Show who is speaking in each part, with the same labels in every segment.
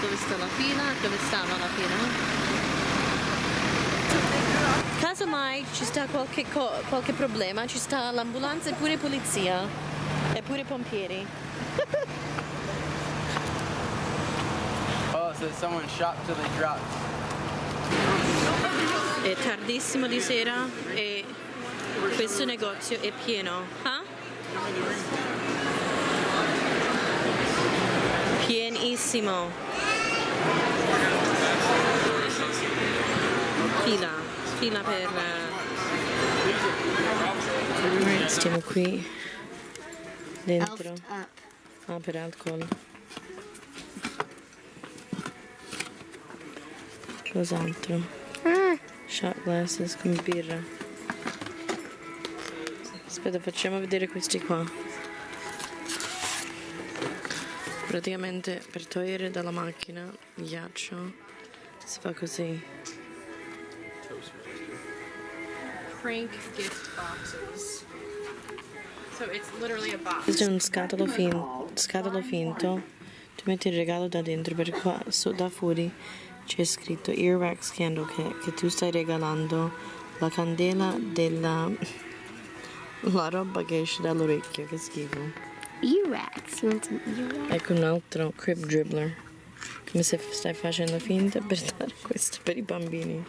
Speaker 1: dove sta la fila, dove stava la fila. Casomai ci sta qualche, co- qualche problema, ci sta l'ambulanza e pure polizia e pure pompieri.
Speaker 2: Oh, so someone shot till they dropped.
Speaker 1: È tardissimo di sera e questo negozio è pieno. Ah? Pienissimo. Fila, fila per... eh, Stiamo qui dentro. Ah, per alcol. Cos'altro? Shot glasses con birra. Aspetta, facciamo vedere questi qua. Praticamente per togliere dalla macchina il ghiaccio si fa così.
Speaker 3: Crank gift boxes. So it's literally a box.
Speaker 1: Questo è un scatolo, fin- scatolo finto. Tu metti il regalo da dentro, perché qua su, da fuori c'è scritto Earwax Candle Kit, che tu stai regalando la candela della... la roba che esce dall'orecchio, che schifo.
Speaker 4: Earwax. You want some earwax?
Speaker 1: Ecco un altro Crib Dribbler. Come se stai facendo finta per dare questo per i bambini.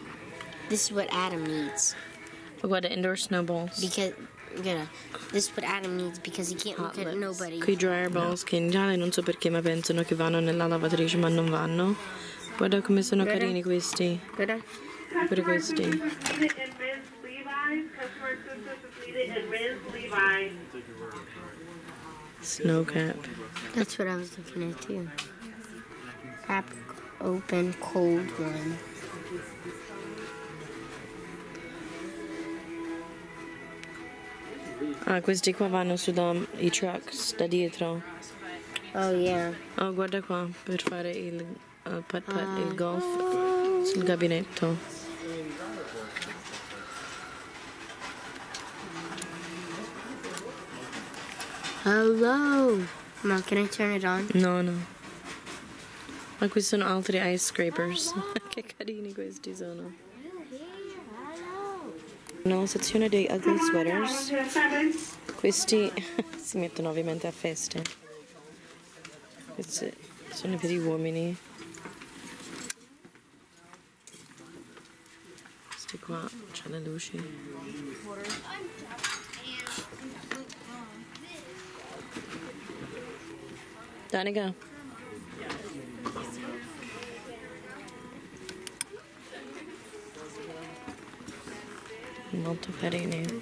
Speaker 4: This is what Adam needs.
Speaker 1: Guarda, indoor snowballs.
Speaker 4: Because, gonna, this is what Adam needs because he can't look at nobody.
Speaker 1: Quei dryer balls che in generale non so perché ma pensano che vanno nella lavatrice ma non vanno. Guarda come sono
Speaker 4: Guarda.
Speaker 1: carini questi.
Speaker 4: Good.
Speaker 1: Pure questi. Snow cap.
Speaker 4: That's what I was looking at too. Crack open cold one.
Speaker 1: Ah, questi qua vanno sui trucks da dietro.
Speaker 4: Oh yeah.
Speaker 1: Oh, guarda qua, per fare il uh, putt putt, il golf sul gabinetto.
Speaker 4: Hello. Mom, can I turn it on?
Speaker 1: No, no. Ma qui sono altri ice scrapers. che carini questi sono. No, sezione dei ugly sweaters. Questi si mettono ovviamente a feste. Questi sono per gli uomini. Questi qua c'è le luci. Danica. Molto carini.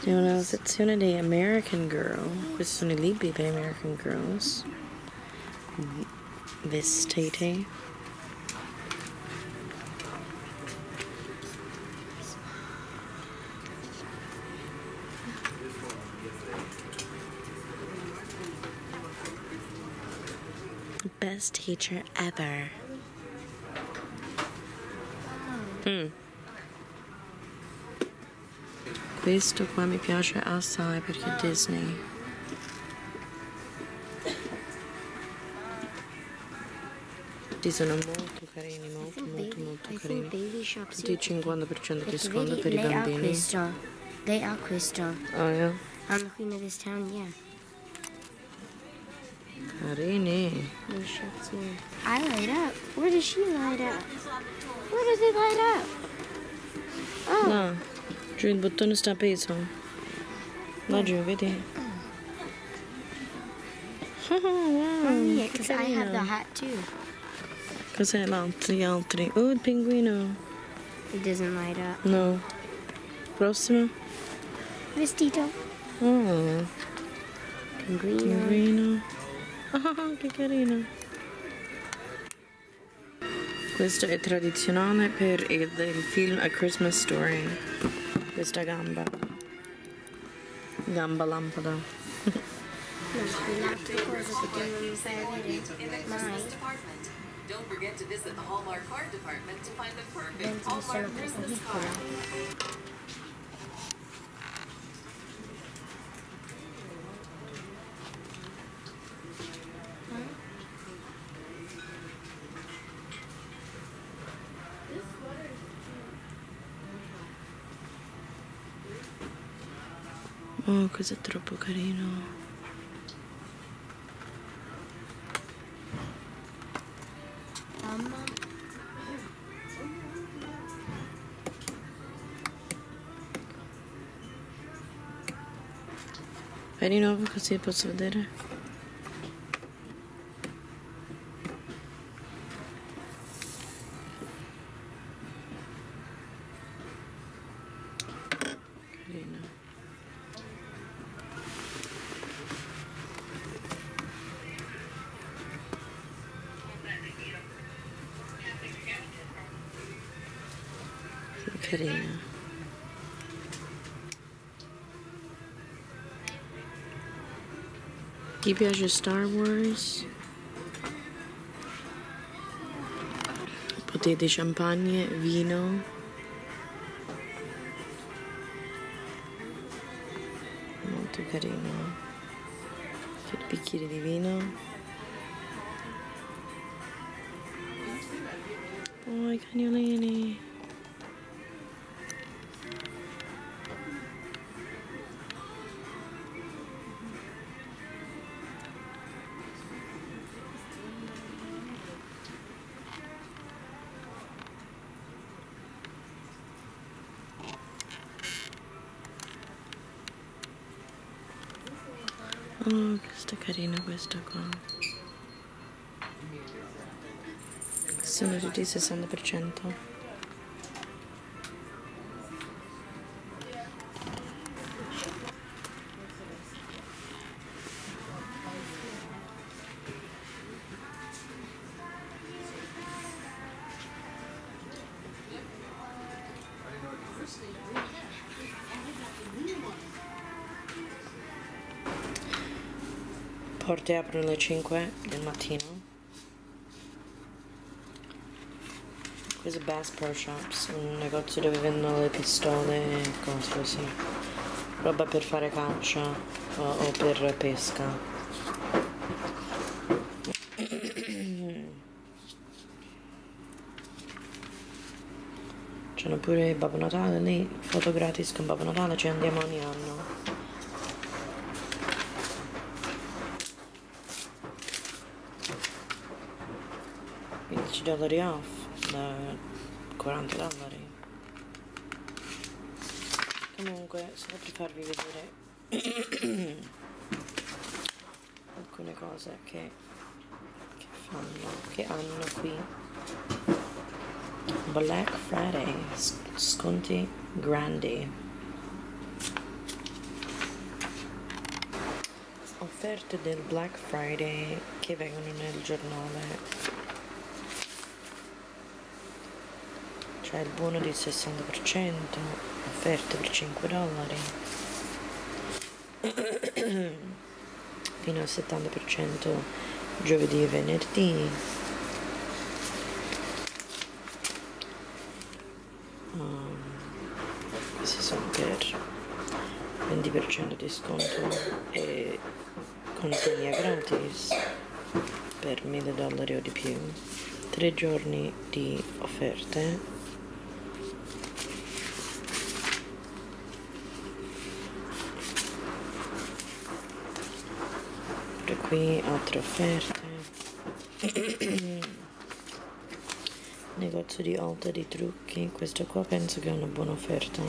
Speaker 1: Siamo nella sezione dei American Girl. Questi sono i libri per American Girls. Vestite. Best teacher ever. Mm. Questo qua mi piace assai perché Disney. Questi sono molto carini, molto molto molto carini. Tutti il 50% di sconto per i
Speaker 4: they
Speaker 1: bambini.
Speaker 4: They acquista.
Speaker 1: Oh yeah.
Speaker 4: I'm the queen of this town, yeah.
Speaker 1: Carini.
Speaker 4: I light up. Where does she light up? Where does it light up? Oh,
Speaker 1: No, il bottone sta appeso. Là giù, vedi? Oh, wow,
Speaker 4: yeah, because I have the hat too.
Speaker 1: Cos'è l'altro? Gli altri? Oh, il pinguino.
Speaker 4: It doesn't light up.
Speaker 1: No. Prossimo.
Speaker 4: Vestito.
Speaker 1: Oh,
Speaker 4: Pinguino.
Speaker 1: pinguino. Oh, che carino. Questo è tradizionale per il, il film A Christmas Story. Questa gamba. Gamba lampada.
Speaker 5: Don't forget to visit the Hallmark card department to find the perfect Hallmark Christmas card.
Speaker 1: Oh, questo è troppo carino. Nuovo così posso vedere. Sì, carino. Ti piace Star Wars? Potete champagne, vino. Molto carino. Che bicchieri di vino. Oh, i cagnolini. Oh, questo è carino questo qua. Sono tutti il 60%. Porte aprono alle 5 del mattino. Questo è Bass Pro Shops, un negozio dove vendono le pistole e cose così. Roba per fare caccia o, o per pesca. C'hanno pure Babbo Natale lì, foto gratis con Babbo Natale, ci andiamo ogni anno. $15 dollari off da 40 dollari. Comunque solo per farvi vedere alcune cose che, che fanno che hanno qui. Black Friday sconti grandi. Offerte del Black Friday che vengono nel giornale c'è il buono del 60% offerte per 5 dollari. Fino al 70% giovedì e venerdì. Um, questi sono per 20% di sconto e consegna gratis per 1000 dollari o di più. 3 giorni di offerte Pure qui altre offerte. Negozio di alta di trucchi questo qua penso che è una buona offerta.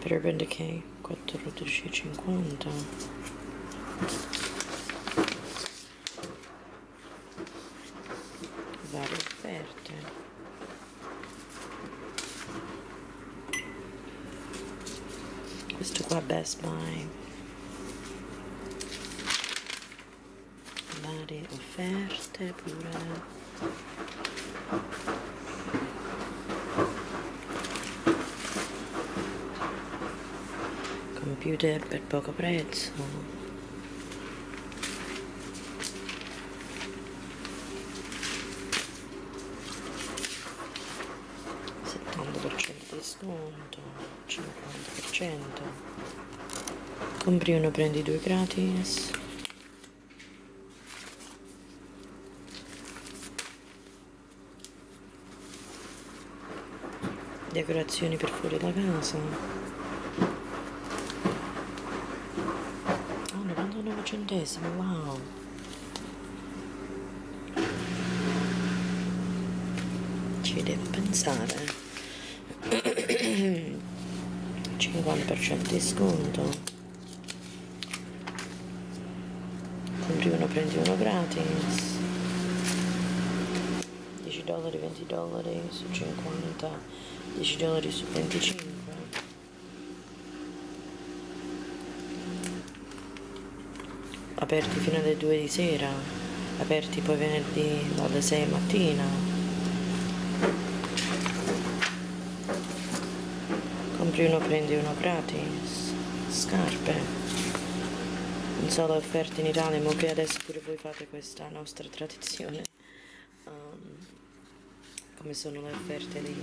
Speaker 1: Per Urban Decay 14,50 varie offerte questo qua Best Buy varie offerte pure computer per poco prezzo. Di sconto 50% compri uno prendi due gratis decorazioni per fuori da casa. Ah, oh 99 centesimi wow. Ci devo pensare. 50% di sconto. Compri uno prendi uno gratis. 10 dollari, 20 dollari su 50, 10 dollari su 25. Aperti fino alle 2 di sera, aperti poi venerdì dalle 6 mattina. Compri uno, prendi uno gratis. Scarpe. Non solo offerte in Italia, ma che adesso pure voi fate questa nostra tradizione. Um, come sono le offerte lì.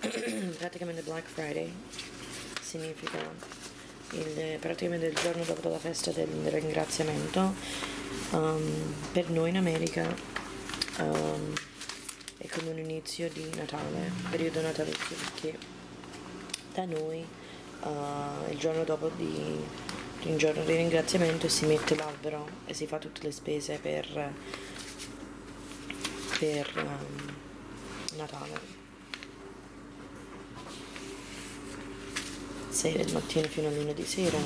Speaker 1: praticamente Black Friday significa il, praticamente il giorno dopo la festa del ringraziamento um, per noi in America um, è come un inizio di Natale, periodo natalizio perché da noi uh, il giorno dopo di, un giorno di ringraziamento si mette l'albero e si fa tutte le spese per, per um, Natale. 6 del mattino fino all'una di sera.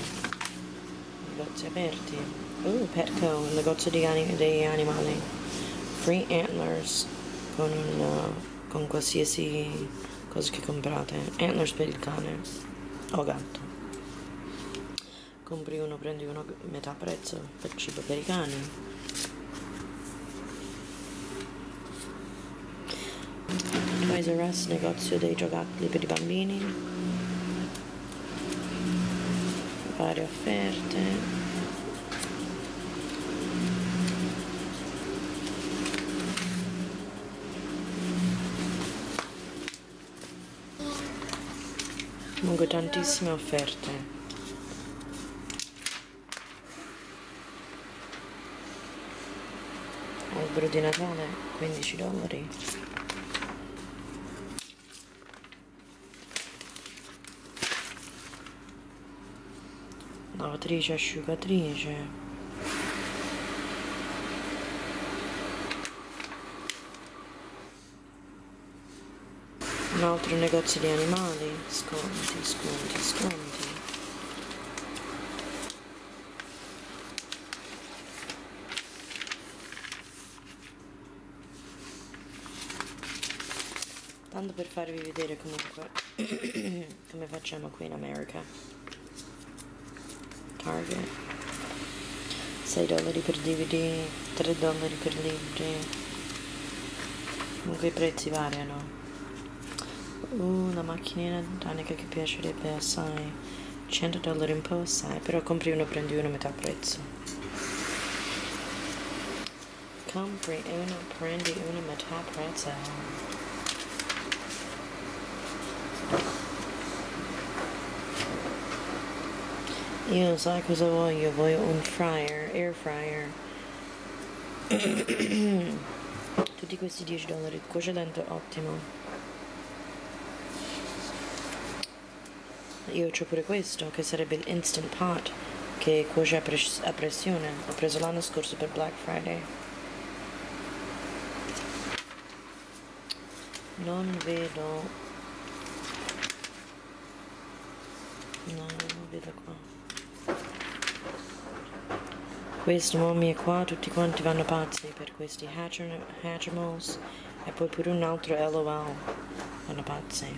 Speaker 1: Negozi aperti. Uh, Petco, il negozio di dei animali. Free antlers con, una, con qualsiasi cosa che comprate. Antlers per il cane o gatto. Compri uno prendi uno metà prezzo per cibo per i cani Toys R Us negozio dei giocattoli per i bambini. Varie offerte. Comunque tantissime offerte. Albero di Natale 15 dollari lavatrice asciugatrice. Un altro negozio di animali. Sconti sconti sconti. Tanto per farvi vedere comunque come facciamo qui in America Target 6 dollari per DVD 3 dollari per libri. Comunque i prezzi variano. Uh, la macchinina danica che piacerebbe assai. 100 dollari un po' assai. Però compri uno prendi uno metà prezzo. Compri uno prendi uno metà prezzo Io sai cosa voglio? Voglio un fryer, air fryer. Tutti questi 10 dollari, cuoce lento ottimo. Io ho pure questo, che sarebbe il Instant Pot, che cuoce a, pres a pressione. Ho preso l'anno scorso per Black Friday. Non vedo... No, non vedo qua questo mommy è qua tutti quanti vanno pazzi per questi Hatchimals. E poi pure un altro LOL vanno pazzi